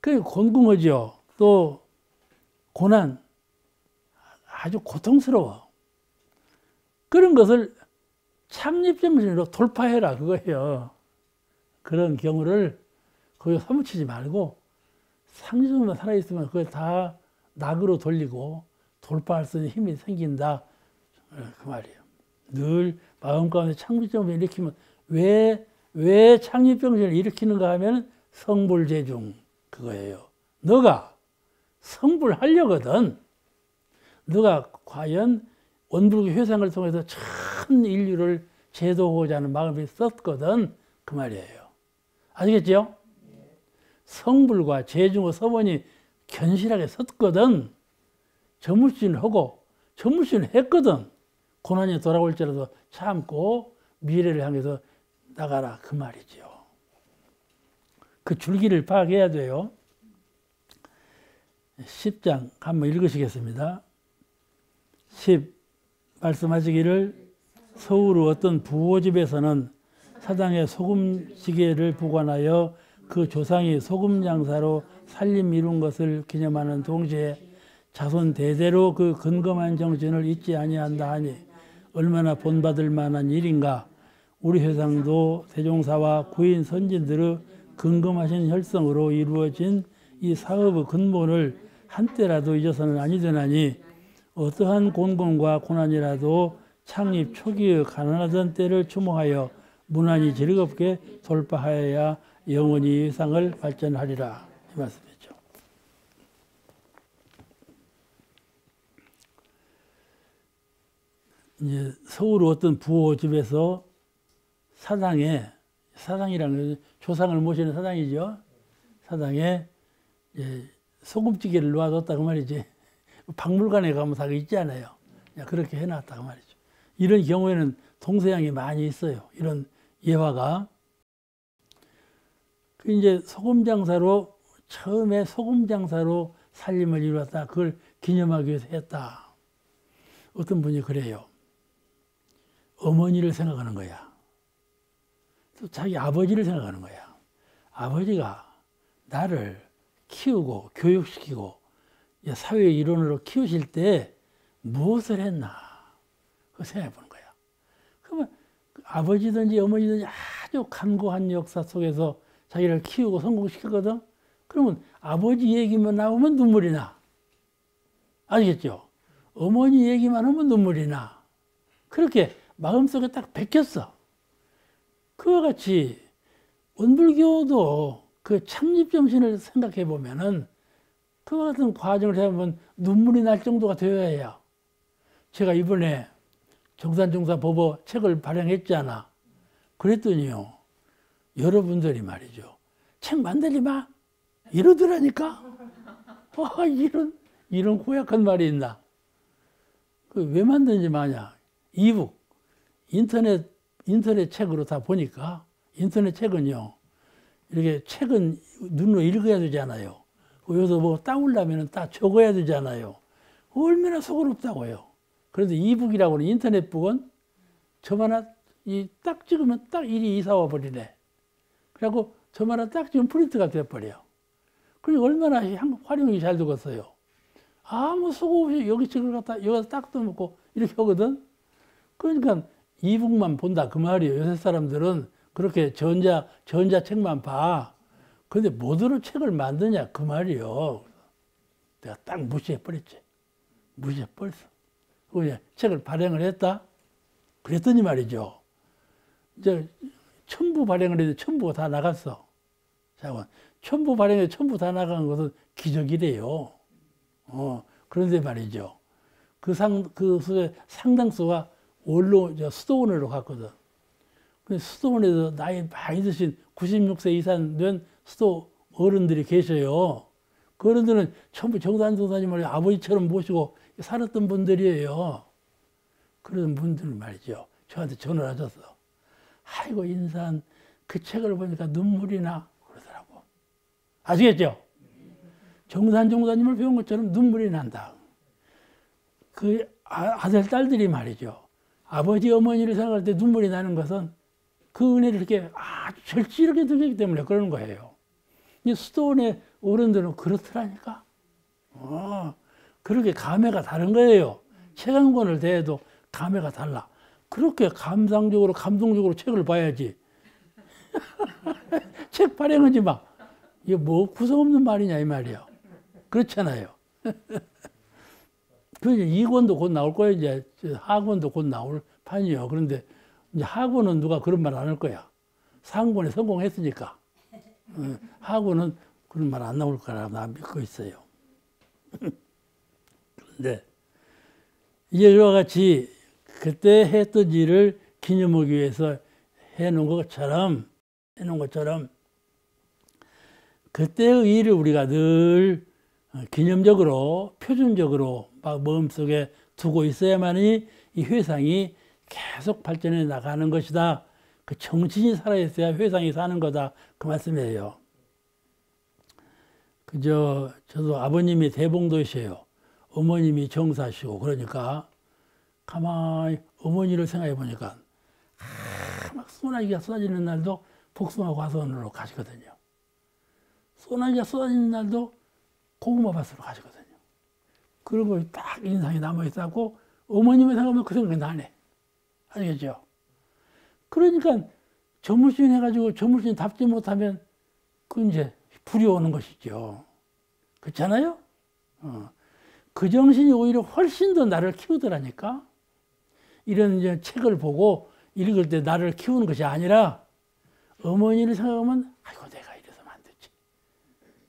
그 곤궁하죠. 또 고난 아주 고통스러워. 그런 것을 창립정신으로 돌파해라 그거예요. 그런 경우를 거기 사무치지 말고 상식으로만 살아있으면 그걸 다 낙으로 돌리고 돌파할 수 있는 힘이 생긴다. 그 말이에요. 늘 마음 가운데 창립정신을 일으키면 왜, 왜 창립정신을 일으키는가 하면 성불재중 그거예요. 너가 성불하려거든. 너가 과연 원불교 회상을 통해서 전 인류를 제도하고자 하는 마음이 썼거든. 그 말이에요. 아시겠죠? 성불과 재중의 서원이 견실하게 섰거든. 전물신을 하고, 전물신을 했거든. 고난이 돌아올지라도 참고 미래를 향해서 나가라. 그 말이죠. 그 줄기를 파악해야 돼요. 10장 한번 읽으시겠습니다. 10 말씀하시기를 서울 어떤 부호집에서는 사당에 소금 지게를 보관하여 그 조상이 소금 장사로 살림 이룬 것을 기념하는 동시에 자손 대대로 그 근검한 정신을 잊지 아니한다 하니 얼마나 본받을 만한 일인가. 우리 회상도 대종사와 구인 선진들의 근검하신 혈성으로 이루어진 이 사업의 근본을 한때라도 잊어서는 아니되나니 어떠한 곤곤과 고난이라도 창립 초기의 가난하던 때를 추모하여 무난히 즐겁게 돌파하여야 영원히 위상을 발전하리라 이 말씀이죠. 이제 서울 어떤 부호 집에서 사당에 사당이라는 건 조상을 모시는 사당이죠. 사당에 소금찌개를 놓아뒀다 그 말이지. 박물관에 가면 다 있잖아요. 그렇게 해놨다 그 말이죠. 이런 경우에는 동서양이 많이 있어요. 이런 예화가. 그 이제 소금 장사로 처음에 소금 장사로 살림을 이루었다. 그걸 기념하기 위해서 했다. 어떤 분이 그래요. 어머니를 생각하는 거야. 또 자기 아버지를 생각하는 거야. 아버지가 나를 키우고 교육시키고 사회 일원으로 키우실 때 무엇을 했나? 그 생각해 보는 아버지든지 어머니든지 아주 간고한 역사 속에서 자기를 키우고 성공시켰거든? 그러면 아버지 얘기만 나오면 눈물이 나. 아시겠죠? 어머니 얘기만 하면 눈물이 나. 그렇게 마음속에 딱 베꼈어. 그와 같이 원불교도 그 창립 정신을 생각해 보면은 그와 같은 과정을 해보면 눈물이 날 정도가 되어야 해요. 제가 이번에 정산정사 법어 책을 발행했잖아. 그랬더니요. 여러분들이 말이죠. 책 만들지 마. 이러더라니까. 와, 이런, 이런 고약한 말이 있나. 그 왜 만든지 마냐. 이북, 인터넷, 인터넷 책으로 다 보니까 인터넷 책은요. 이렇게 책은 눈으로 읽어야 되잖아요. 여기서 뭐 따오려면 딱 적어야 되잖아요. 얼마나 소그럽다고요. 그런데 이북이라고는 인터넷 북은 저만 하나 딱 찍으면 딱 일이 이사 와 버리네. 그래갖고 저만 하나 딱 찍으면 프린트가 돼버려. 그러니 얼마나 활용이 잘 되겠어요. 아무 수고 없이 여기 책을 갖다 여기서 딱 떠먹고 이렇게 하거든. 그러니까 이북만 본다 그 말이에요. 요새 사람들은 그렇게 전자 전자책만 봐. 근데 뭐들로 책을 만드냐 그 말이요. 내가 딱 무시해 버렸지. 무시해 버렸어. 그냥 책을 발행을 했다. 그랬더니 말이죠. 이제 첨부 발행을 했는데 첨부가 다 나갔어. 잠깐 첨부 발행에 첨부 다 나간 것은 기적이래요. 어, 그런데 말이죠. 그 상, 그 상당수가 원로, 수도원으로 갔거든. 근데 수도원에서 나이 많이 드신 96세 이상 된 수도 어른들이 계셔요. 그 어른들은 전부 정산동사님을 아버지처럼 모시고 살았던 분들이에요. 그런 분들 말이죠. 저한테 전화를 하셨어. 아이고, 인산, 그 책을 보니까 눈물이 나. 그러더라고. 아시겠죠? 정산종사님을 배운 것처럼 눈물이 난다. 그 아, 아들, 딸들이 말이죠. 아버지, 어머니를 생각할 때 눈물이 나는 것은 그 은혜를 이렇게 아주 절실하게 느끼기 때문에 그러는 거예요. 이 수도원의 어른들은 그렇더라니까. 어, 그렇게 감회가 다른 거예요. 책한 권을 대해도 감회가 달라. 그렇게 감상적으로, 감동적으로 책을 봐야지. 책 발행하지 마. 이게 뭐 구성 없는 말이냐, 이 말이야. 그렇잖아요. 그 이제 2권도 곧 나올 거예요. 이제 하권도 곧 나올 판이요. 그런데 이제 하고는 누가 그런 말 안 할 거야. 상권에 성공했으니까. 어, 하고는 그런 말 안 나올 거라 나 믿고 있어요. 이제 이와 같이 그때 했던 일을 기념하기 위해서 해놓은 것처럼 해놓은 것처럼 그때의 일을 우리가 늘 기념적으로 표준적으로 마음속에 두고 있어야만이 이 회상이 계속 발전해 나가는 것이다. 그 정신이 살아있어야 회상이 사는 거다. 그 말씀이에요. 그저, 저도 아버님이 대봉도시에요. 어머님이 정사시고, 그러니까, 가만히 어머니를 생각해 보니까, 아, 막 소나기가 쏟아지는 날도 복숭아 과수원으로 가시거든요. 소나기가 쏟아지는 날도 고구마 밭으로 가시거든요. 그런 거딱 인상이 남아있다고 어머님을 생각하면 그 생각이 나네. 아시겠죠? 그러니까 전물신 해가지고 전물신 답지 못하면 그 이제 불이 오는 것이죠. 그렇잖아요? 어. 그 정신이 오히려 훨씬 더 나를 키우더라니까. 이런 이제 책을 보고 읽을 때 나를 키우는 것이 아니라 어머니를 생각하면 아이고 내가 이래서면 안 되지.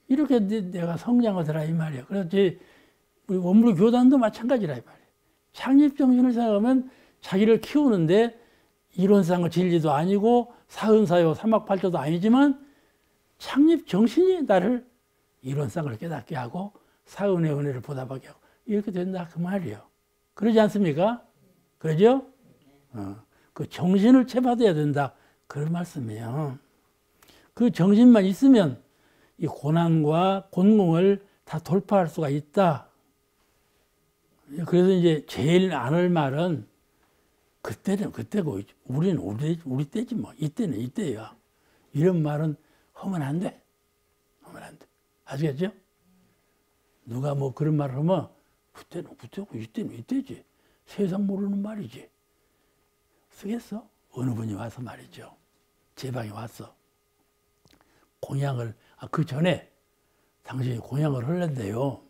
이렇게 내- 내가 성장하더라 이 말이야. 그렇지 우리 원불 교단도 마찬가지라 이 말이야. 창립 정신을 생각하면 자기를 키우는데 이론상 진리도 아니고 사은사요 삼학팔자도 아니지만 창립 정신이 나를 이론상을 깨닫게 하고 사은의 은혜를 보답하게 하고 이렇게 된다 그 말이에요. 그러지 않습니까? 그러죠? 어, 그 정신을 채받아야 된다 그런 말씀이에요. 그 정신만 있으면 이 고난과 곤공을 다 돌파할 수가 있다. 그래서 이제 제일 안 할 말은 그때는 그때고 우리는 우리 우리 때지 뭐 이때는 이때야. 이런 말은 하면 안 돼. 하면 안 돼. 아시겠죠? 누가 뭐 그런 말을 하면 그때는 그때고 이때는 이때지. 세상 모르는 말이지. 쓰겠어? 어느 분이 와서 말이죠. 제 방에 왔어. 공양을 아, 그 전에 당신이 공양을 할랜대요.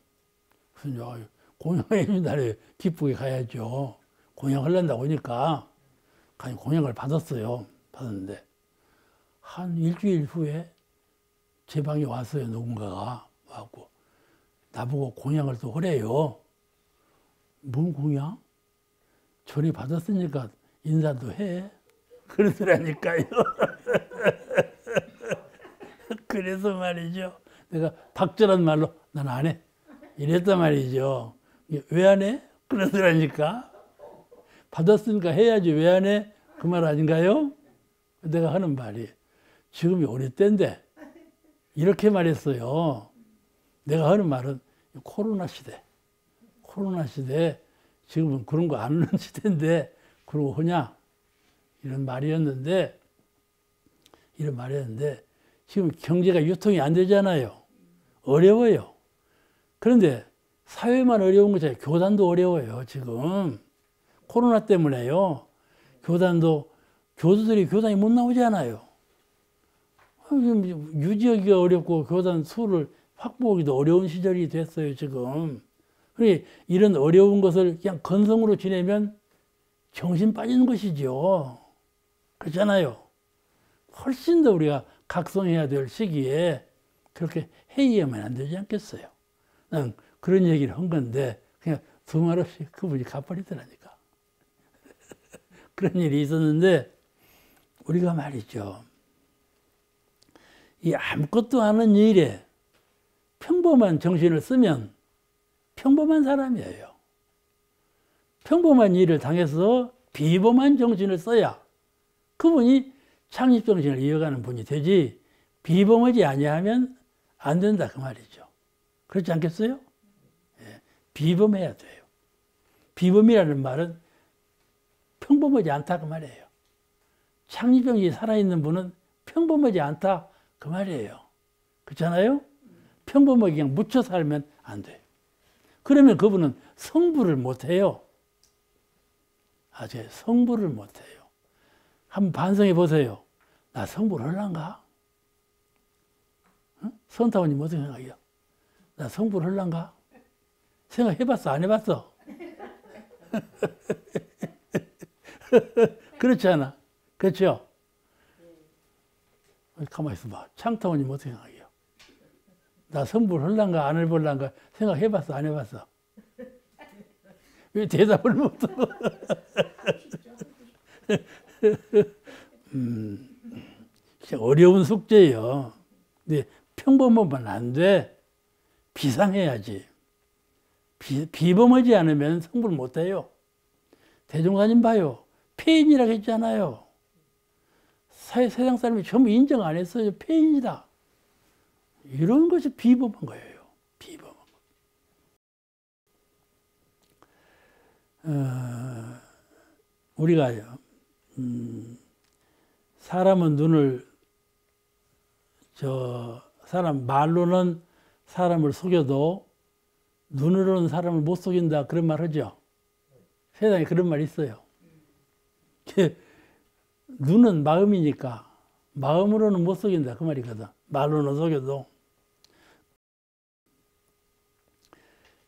그래서 공양해 준다래 기쁘게 가야죠. 공양 할란다고 하니까 가니 공양을 받았어요. 받았는데 한 일주일 후에 제 방에 왔어요. 누군가가 와갖고 나보고 공양을 또 하래요. 뭔 공양? 전이 받았으니까 인사도 해. 그러더라니까요. 그래서 말이죠. 내가 박절한 말로 난 안 해. 이랬단 말이죠. 왜 안 해? 그러더라니까. 받았으니까 해야지 왜 안 해? 그 말 아닌가요? 내가 하는 말이 지금이 우리 때인데 이렇게 말했어요. 내가 하는 말은 코로나 시대. 코로나 시대 지금은 그런 거 안 하는 시대인데 그러고 하냐? 이런 말이었는데 이런 말이었는데 지금 경제가 유통이 안 되잖아요. 어려워요. 그런데 사회만 어려운 것이 아니라 교단도 어려워요. 지금 코로나 때문에요. 교단도 교수들이 교단이 못 나오잖아요. 유지하기가 어렵고 교단 수를 확보하기도 어려운 시절이 됐어요. 지금. 그래 이런 어려운 것을 그냥 건성으로 지내면 정신 빠지는 것이죠. 그렇잖아요. 훨씬 더 우리가 각성해야 될 시기에 그렇게 회의하면 안 되지 않겠어요. 난 그런 얘기를 한 건데 그냥 두말 없이 그분이 가버리더라니까. 그런 일이 있었는데 우리가 말이죠. 이 아무것도 아는 일에 평범한 정신을 쓰면 평범한 사람이에요. 평범한 일을 당해서 비범한 정신을 써야 그분이 창립 정신을 이어가는 분이 되지 비범하지 아니하면 안 된다 그 말이죠. 그렇지 않겠어요? 예, 비범해야 돼요. 비범이라는 말은 평범하지 않다 그 말이에요. 창립 정신이 살아있는 분은 평범하지 않다 그 말이에요. 그렇잖아요? 평범하게 그냥 묻혀 살면 안 돼요. 그러면 그분은 성부를 못해요. 아주 성부를 못해요. 한번 반성해 보세요. 나 성부를 할란가? 어? 선타원님 어떻게 생각해요? 나 성부를 할란가? 생각해 봤어? 안 해봤어? 그렇지 않아? 그렇죠? 가만히 있어봐. 창타원님 어떻게 생각해요? 나 성부를 할란가 안 해볼란가 생각해봤어? 안 해봤어? 왜 대답을 못해? 음, 어려운 숙제예요. 근데 평범하면 안 돼. 비상해야지. 비, 비범하지 않으면 성불 못 해요. 대종사님 봐요. 폐인이라고 했잖아요. 사 세상 사람이 전부 인정 안 했어요. 폐인이다. 이런 것이 비범한 거예요. 비범한 거. 어, 우리가요. 음, 사람은 눈을 저 사람 말로는 사람을 속여도 눈으로는 사람을 못 속인다 그런 말 하죠. 세상에 그런 말 있어요. 눈은 마음이니까 마음으로는 못 속인다 그 말이거든. 말로는 속여도.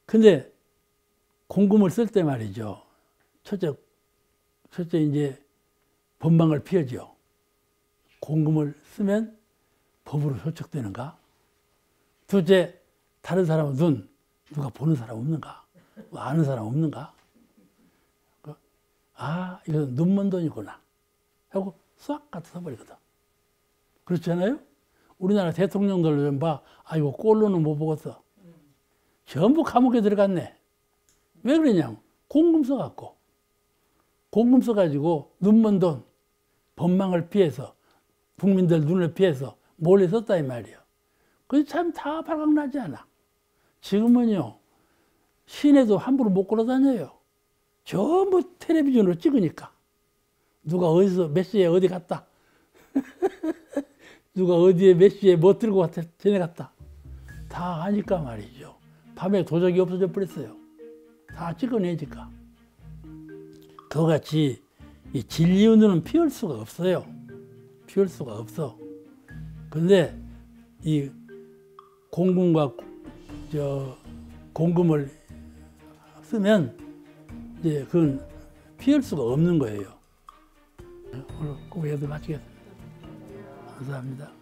근데 공금을 쓸 때 말이죠. 첫째 첫째 이제 법망을 피하죠. 공금을 쓰면 법으로 소척되는가? 둘째 다른 사람은 눈 누가 보는 사람 없는가? 뭐 아는 사람 없는가? 그, 아 이건 눈먼 돈이구나 하고 싹 갖다 써버리거든. 그렇잖아요? 우리나라 대통령들 좀 봐. 아이고 꼴로는 못 보겠어. 전부 감옥에 들어갔네. 왜 그러냐면 공금 써갖고 공금 써가지고 눈먼 돈 법망을 피해서 국민들 눈을 피해서 몰래 썼다 이 말이에요. 그게 참 다 발각나지 않아. 지금은요 시내도 함부로 못 걸어다녀요. 전부 텔레비전으로 찍으니까 누가 어디서 몇 시에 어디 갔다. 누가 어디에 몇 시에 뭐 들고 갔다 지내갔다. 다 아니까 말이죠. 밤에 도적이 없어져 버렸어요. 다 찍어내니까. 그와 같이 이 진리운동은 피할 수가 없어요. 피할 수가 없어. 근데 이 공금과 저 공금을 쓰면 이제 그건 피할 수가 없는 거예요. 오늘 꼭 여기서 마치겠습니다. 감사합니다.